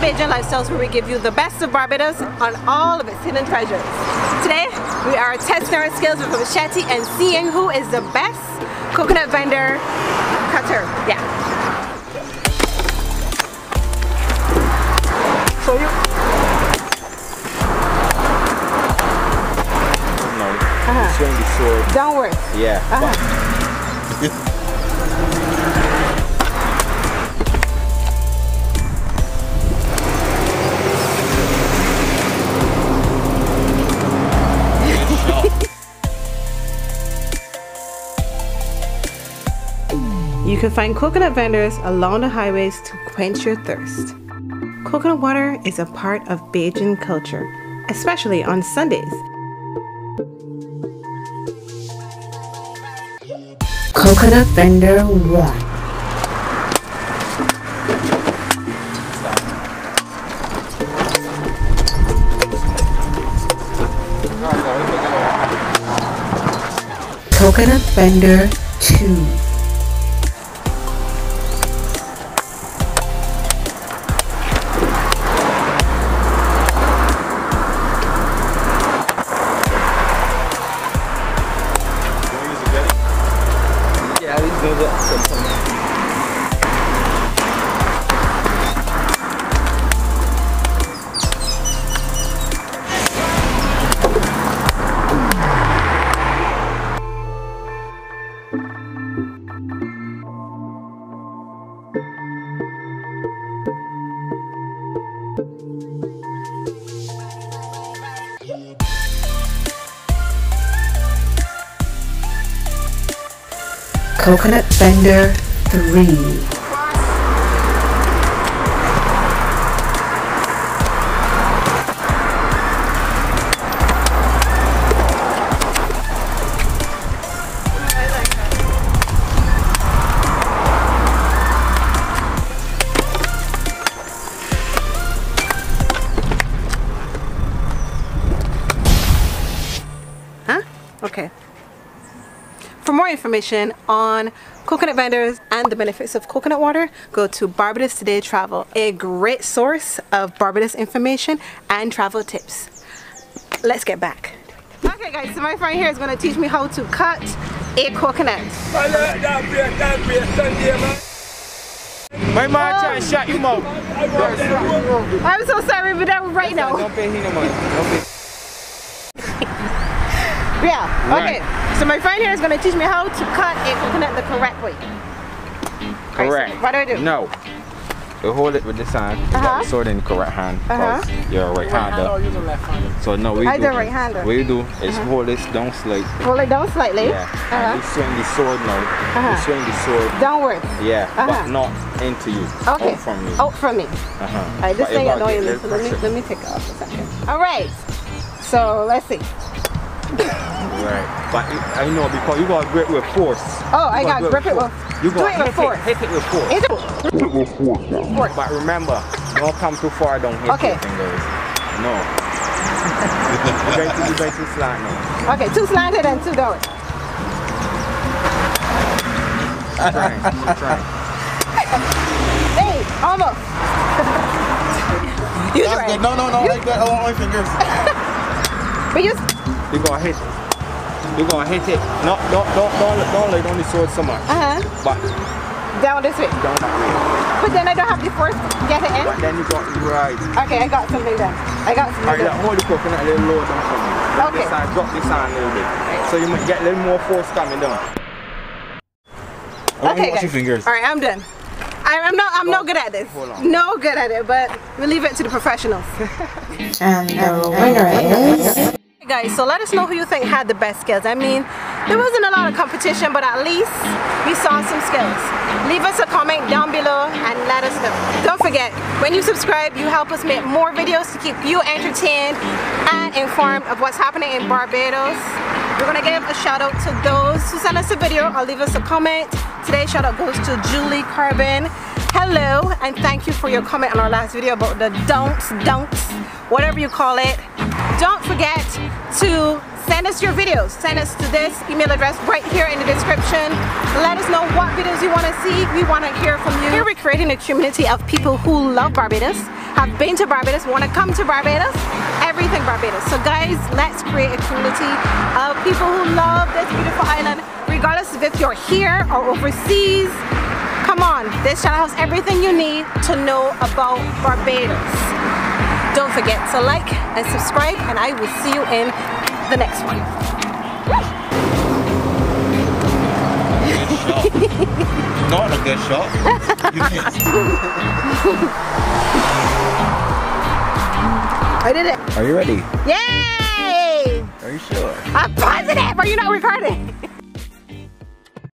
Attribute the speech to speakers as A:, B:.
A: Bajan Lifestyles where we give you the best of Barbados on all of its hidden treasures. Today, we are testing our skills with a machete and seeing who is the best coconut vendor cutter. Yeah. So you...
B: No, uh -huh. swing the sword.
A: Downwards?
B: Yeah. Uh -huh.
A: can find coconut vendors along the highways to quench your thirst. Coconut water is a part of Bajan culture, especially on Sundays.
C: Coconut Vendor 1 Coconut Vendor 2 dư lượng sản phẩm này thank you. Coconut Vendor 3
A: Okay. For more information on coconut vendors and the benefits of coconut water, go to Barbados Today Travel, a great source of Barbados information and travel tips. Let's get back. Okay guys, so my friend here is going to teach me how to cut a coconut.
B: My man trying to oh. shut you out.
A: I'm so sorry, but that right now.
B: Don't pay him no money.
A: Yeah, okay. Right. So my friend here is going to teach me how to cut a coconut the correct way.
B: Correct.
A: so what do I do?
B: No. You hold it with this hand, uh -huh. got the sword in the correct hand because uh -huh. you're a right hander. So no, we
A: I
B: do,
A: right hander.
B: What you do is uh -huh. hold this down slightly.
A: Hold it down slightly?
B: Yeah. Uh -huh. And you swing the sword now. Uh -huh. You swing the sword.
A: Downwards?
B: Yeah, but uh-huh. not into you.
A: Okay.
B: Out from me.
A: Out from me. Uh-huh. All right, this but thing annoying me, so let me, let me take it off a second. All right. So let's see.
B: Right. But I know because you got to grip with force.
A: Oh, I got to grip it with
B: You got
A: to
B: hit, force. It, hit it with force.
A: Hit it, hit it with force.
B: force. But remember, don't come too far down. Hit
A: okay.
B: your fingers. No. you're, going to, you're going too slant now.
A: Okay, too slanted and too down.
B: I'm trying. I'm trying.
A: hey, almost. you
D: That's good. No, no, no. You... Like that. I want my fingers.
A: but you
B: you're gonna hit it. You're gonna hit it. No, don't, don't, don't, don't lay on the sword so much.
A: Uh huh.
B: But
A: down this way.
B: Down that way.
A: But then I don't have the force to get it in.
B: But then you got right.
A: Okay, I got something then. I got something.
B: Alright, hold the coconut a little lower down for me. Drop
A: okay.
B: This hand, drop this hand a little bit. So you might get a little more force coming down.
A: Okay,
B: guys. Your fingers.
A: All right, I'm done. I'm not. I'm not good at this. No good at it, but we leave it to the professionals.
C: and the winner is
A: guys so let us know who you think had the best skills. I mean there wasn't a lot of competition but at least we saw some skills. Leave us a comment down below and let us know. Don't forget when you subscribe you help us make more videos to keep you entertained and informed of what's happening in Barbados. We're gonna give a shout out to those who sent us a video or leave us a comment. Today's shout out goes to Julie Carbon. Hello and thank you for your comment on our last video about the don'ts dunks whatever you call it don't forget to Send us your videos. Send us to this email address right here in the description. Let us know what videos you want to see. We want to hear from you. Here we're creating a community of people who love Barbados, have been to Barbados, want to come to Barbados, everything Barbados. So guys, let's create a community of people who love this beautiful island, regardless of if you're here or overseas. Come on, this channel has everything you need to know about Barbados. Don't forget to like and subscribe and I will see you in the next one.
D: Not a good shot.
A: I did it.
B: Are you ready?
A: Yay!
B: Are you sure?
A: I'm positive. Are you not recording?